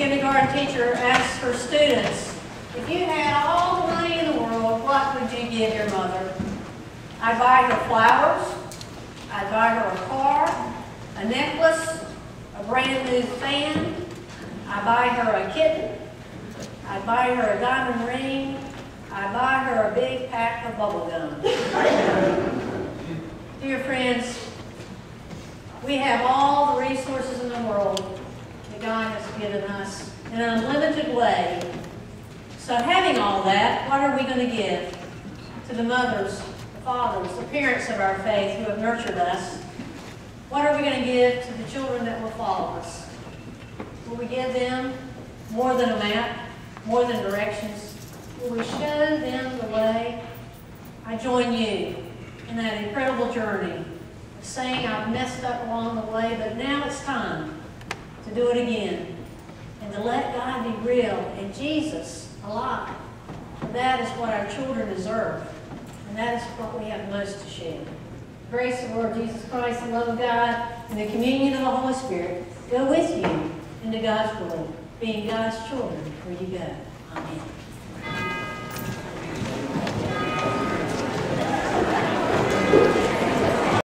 kindergarten teacher asks her students, if you had all the money in the world, what would you give your mother? I'd buy her flowers, I'd buy her a car, a necklace, a brand new fan, I'd buy her a kitten, I'd buy her a diamond ring, I'd buy her a big pack of bubble gum. Dear friends, we have all the resources in the world that God has given us in an unlimited way. So having all that, what are we going to give to the mothers, the fathers, the parents of our faith who have nurtured us? What are we going to give to the children that will follow us? Will we give them more than a map, more than directions? Will we show them the way? I join you in that incredible journey of saying I've messed up along the way, but now it's time to do it again and to let God be real and Jesus alive. And that is what our children deserve, and that is what we have most to share. Grace of the Lord Jesus Christ, the love of God, and the communion of the Holy Spirit go with you into God's world, being God's children where you go. Amen.